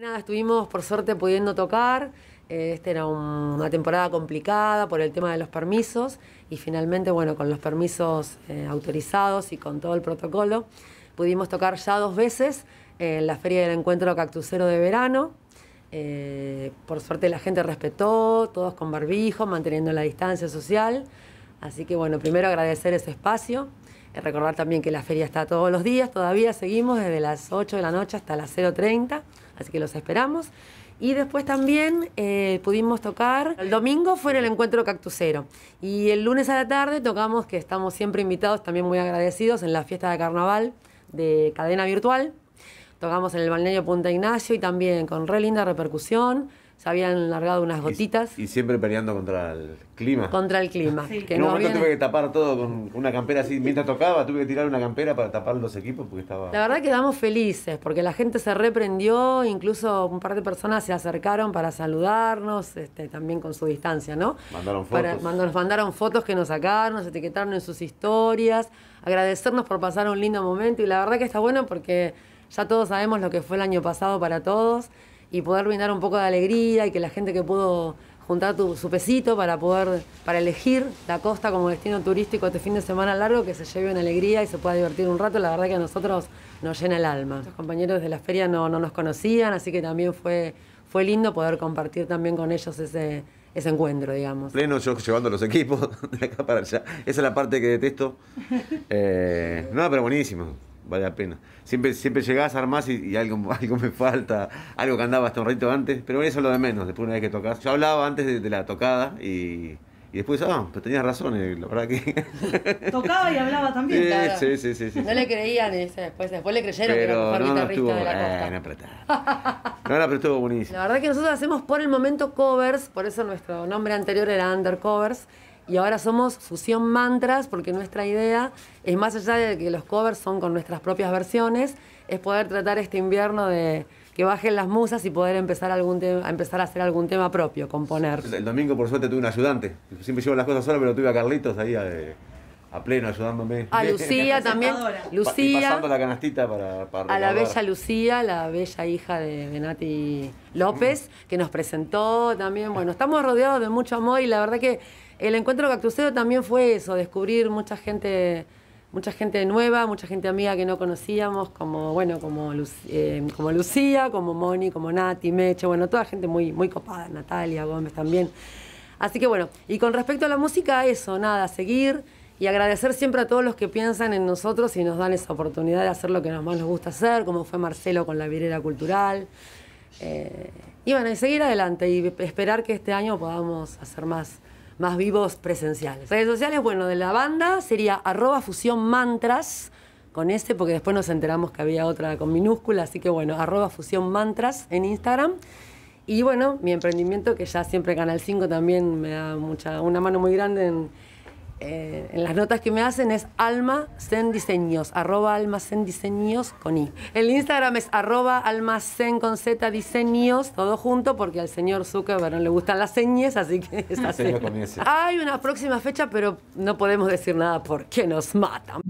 Nada, estuvimos por suerte pudiendo tocar. Eh, esta era una temporada complicada por el tema de los permisos y finalmente, bueno, con los permisos eh, autorizados y con todo el protocolo, pudimos tocar ya dos veces en la Feria del Encuentro Cactusero de Verano. Eh, por suerte la gente respetó, todos con barbijo, manteniendo la distancia social. Así que bueno, primero agradecer ese espacio, recordar también que la feria está todos los días, todavía seguimos desde las 8 de la noche hasta las 0.30, así que los esperamos. Y después también eh, pudimos tocar, el domingo fue en el encuentro cactusero y el lunes a la tarde tocamos, que estamos siempre invitados, también muy agradecidos, en la fiesta de carnaval de cadena virtual. Tocamos en el balneario Punta Ignacio y también con re linda repercusión se habían largado unas gotitas. Y, siempre peleando contra el clima. Contra el clima. Que en un momento tuve que tapar todo con una campera así. Mientras tocaba, tuve que tirar una campera para tapar los equipos porque estaba. La verdad que quedamos felices porque la gente se reprendió, incluso un par de personas se acercaron para saludarnos, este, también con su distancia, ¿no? Mandaron fotos. nos mandaron fotos que nos sacaron, nos etiquetaron en sus historias, agradecernos por pasar un lindo momento y la verdad que está bueno porque ya todos sabemos lo que fue el año pasado para todos y poder brindar un poco de alegría y que la gente que pudo juntar su pesito para poder para elegir la costa como destino turístico este fin de semana largo que se lleve una alegría y se pueda divertir un rato la verdad que a nosotros nos llena el alma los compañeros de la feria no, no nos conocían así que también fue fue lindo poder compartir también con ellos ese ese encuentro, digamos. Pleno yo llevando los equipos de acá para allá. Esa es la parte que detesto. Eh, no, pero buenísimo vale la pena. Siempre, siempre llegás, armás y, y algo, algo me falta, algo que andaba hasta un ratito antes, pero eso es lo de menos, después una vez que tocas. Yo hablaba antes de, la tocada y, y después, ah, pero tenías razón, eh, la verdad que... Tocaba y hablaba también. Sí, sí, sí, sí, No le creían ese, después, después le creyeron que era el mejor no, guitarrista de la costa. no, no, pero estuvo buenísimo. La verdad que nosotros hacemos por el momento covers, por eso nuestro nombre anterior era Undercovers, y ahora somos Fusión Mantras porque nuestra idea es más allá de que los covers son con nuestras propias versiones, es poder tratar este invierno de que bajen las musas y poder empezar, algún a empezar a hacer algún tema propio, componer. El, domingo por suerte tuve un ayudante, siempre llevo las cosas solas, pero tuve a Carlitos ahí a, pleno ayudándome. A Lucía también. Lucía. pasando la canastita para, A la bella Lucía, la bella hija de Benati López, que nos presentó también. Bueno, estamos rodeados de mucho amor y la verdad que el encuentro cactusero también fue eso, descubrir mucha gente, mucha gente nueva, mucha gente amiga que no conocíamos, como bueno, como, eh, como Lucía, como Moni, como Nati, Meche, bueno, toda gente muy, muy copada, Natalia Gómez también. Así que bueno, y con respecto a la música, eso, nada, seguir y agradecer siempre a todos los que piensan en nosotros y nos dan esa oportunidad de hacer lo que más nos gusta hacer, como fue Marcelo con la virera cultural. Eh, y bueno, y seguir adelante y esperar que este año podamos hacer más más vivos presenciales. Redes sociales, bueno, de la banda sería arroba fusión mantras con este, porque después nos enteramos que había otra con minúscula, así que bueno, arroba fusión mantras en Instagram. Y bueno, mi emprendimiento, que ya siempre Canal 5 también me da mucha, una mano muy grande en eh, en las notas que me hacen es Alma Diseños, arroba Alma Diseños con I. El Instagram es arroba Almacén con Z Diseños, todo junto, porque al señor Zuckerberg no le gustan las señas, así que es así. Hay una próxima fecha, pero no podemos decir nada porque nos matan.